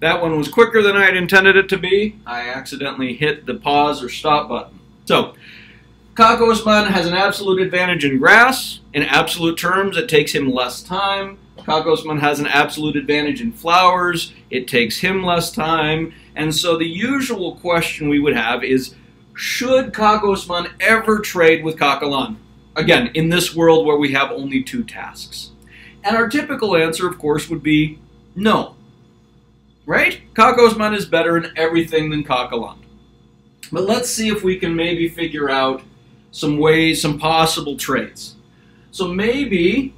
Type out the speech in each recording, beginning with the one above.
that one was quicker than I had intended it to be. I accidentally hit the pause or stop button. So, Kak Osman has an absolute advantage in grass. In absolute terms, it takes him less time. Kak Osman has an absolute advantage in flowers. It takes him less time. And so the usual question we would have is, should Kak Osman ever trade with Kakalan? Again, in this world where we have only two tasks. And our typical answer, of course, would be no. Right? Kak Osman is better in everything than Kakalan. But let's see if we can maybe figure out some ways, some possible trades. So maybe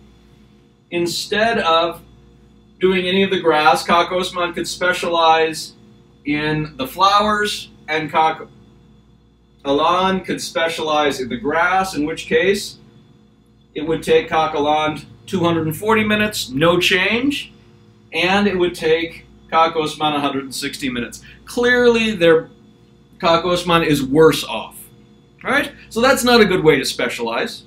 instead of doing any of the grass, Kak Osman could specialize in the flowers, and Kak Alan could specialize in the grass, in which case it would take Kak Alan 240 minutes, no change, and it would take Kak Osman 160 minutes. Clearly, their Kak Osman is worse off. Right? So that's not a good way to specialize.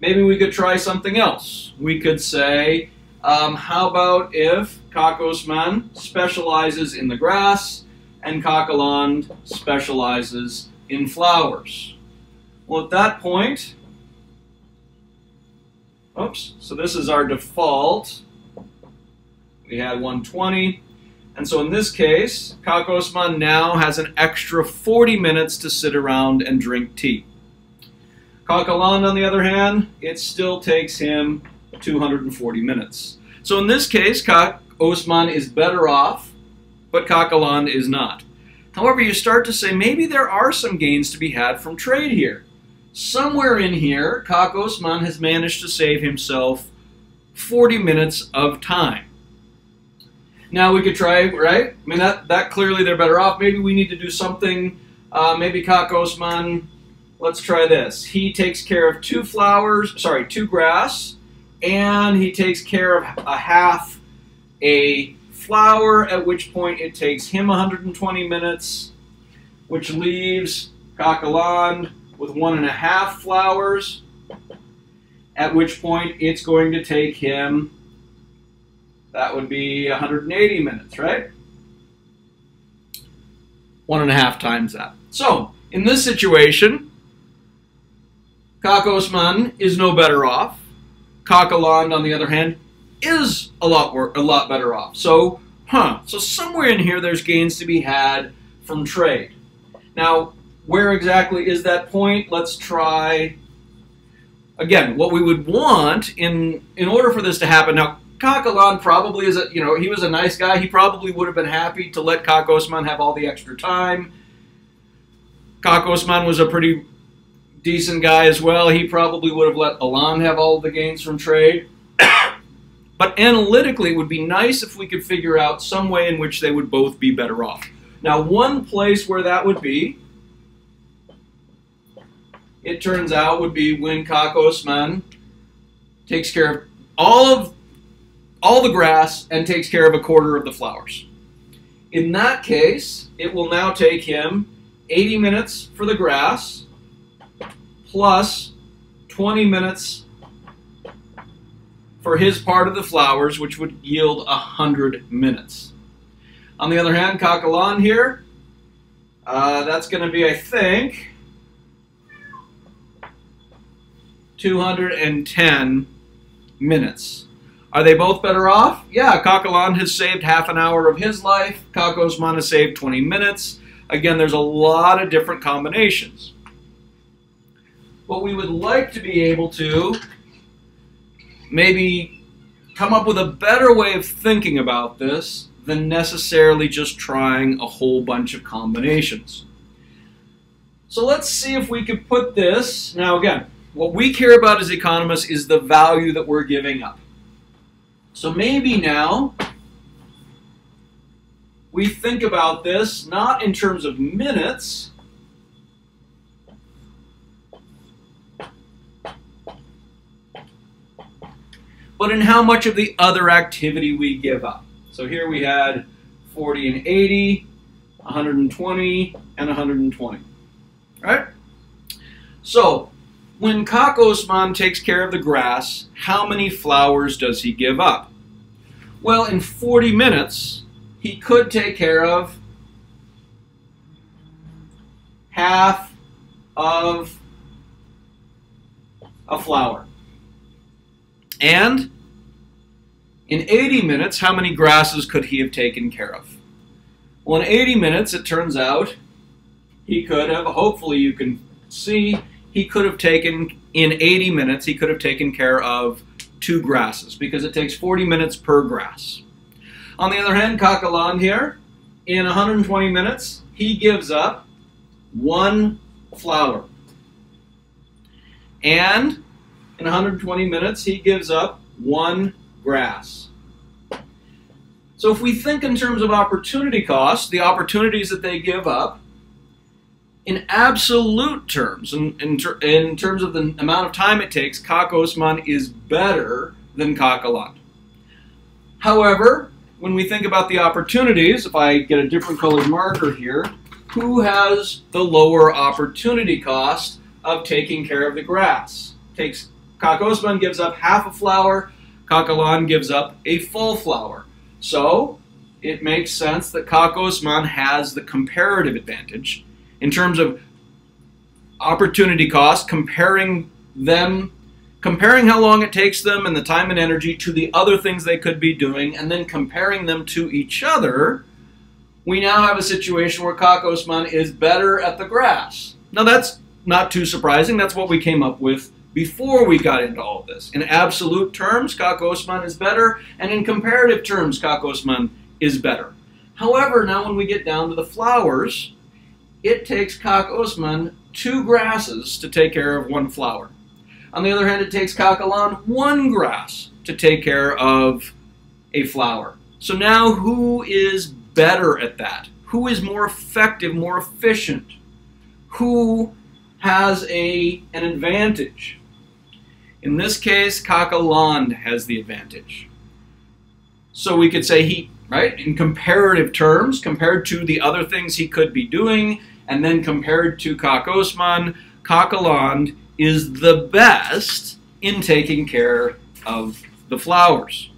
Maybe we could try something else. We could say, um, how about if Kak Osman specializes in the grass and Kak Aland specializes in flowers? Well, at that point, oops, so this is our default. We had 120. And so in this case, Kak Osman now has an extra 40 minutes to sit around and drink tea. Kak Aland, on the other hand, it still takes him 240 minutes. So in this case, Kak Osman is better off, but Kak Aland is not. However, you start to say maybe there are some gains to be had from trade here. Somewhere in here, Kak Osman has managed to save himself 40 minutes of time. Now we could try, right? I mean, that, that clearly they're better off. Maybe we need to do something. Uh, maybe Kak Osman, let's try this. He takes care of two flowers, sorry, two grass, and he takes care of a half a flower, at which point it takes him 120 minutes, which leaves Kak Aland with one and a half flowers, at which point it's going to take him that would be 180 minutes, right? One and a half times that. So, in this situation, Kak Osman is no better off. Kak Aland, on the other hand, is a lot a lot better off. So, huh? So somewhere in here, there's gains to be had from trade. Now, where exactly is that point? Let's try. Again, what we would want in in order for this to happen. Now, Kak Aland probably is a, you know, he was a nice guy. He probably would have been happy to let Kak Osman have all the extra time. Kak Osman was a pretty decent guy as well. He probably would have let Alon have all the gains from trade. but analytically, it would be nice if we could figure out some way in which they would both be better off. Now, one place where that would be, it turns out, would be when Kak Osman takes care of all of all the grass and takes care of a quarter of the flowers. In that case, it will now take him 80 minutes for the grass plus 20 minutes for his part of the flowers, which would yield 100 minutes. On the other hand, Aland here, uh, that's going to be, I think, 210 minutes. Are they both better off? Yeah, Kak Aland has saved half an hour of his life. Kak Osman has saved 20 minutes. Again, there's a lot of different combinations. But we would like to be able to maybe come up with a better way of thinking about this than necessarily just trying a whole bunch of combinations. So let's see if we could put this, now again, what we care about as economists is the value that we're giving up. So maybe now we think about this not in terms of minutes, but in how much of the other activity we give up. So here we had 40 and 80, 120, and 120. Right? So when Kak Osman takes care of the grass, how many flowers does he give up? Well, in 40 minutes, he could take care of half of a flower. And in 80 minutes, how many grasses could he have taken care of? Well, in 80 minutes, it turns out he could have, hopefully you can see, he could have taken, in 80 minutes, he could have taken care of two grasses because it takes 40 minutes per grass. On the other hand, Kakaland here, in 120 minutes, he gives up one flower. And in 120 minutes, he gives up one grass. So if we think in terms of opportunity cost, the opportunities that they give up, in absolute terms, in, in, ter in terms of the amount of time it takes, Kaka Osman is better than Kakaland. However, when we think about the opportunities, if I get a different colored marker here, who has the lower opportunity cost of taking care of the grass? Takes Kaka Osman gives up half a flower, Kakaland gives up a full flower. So it makes sense that Kaka Osman has the comparative advantage in terms of opportunity cost, comparing them, comparing how long it takes them and the time and energy to the other things they could be doing, and then comparing them to each other, we now have a situation where Kaka Osman is better at the grass. Now that's not too surprising. That's what we came up with before we got into all of this. In absolute terms, Kaka Osman is better, and in comparative terms, Kaka Osman is better. However, now when we get down to the flowers, it takes Kaka Osman two grasses to take care of one flower. On the other hand, it takes Kakaland one grass to take care of a flower. So now who is better at that? Who is more effective, more efficient? Who has a, an advantage? In this case, Kakaland has the advantage. So we could say he, right, in comparative terms, compared to the other things he could be doing, and then compared to Kaka Osman, Kakaland is the best in taking care of the flowers.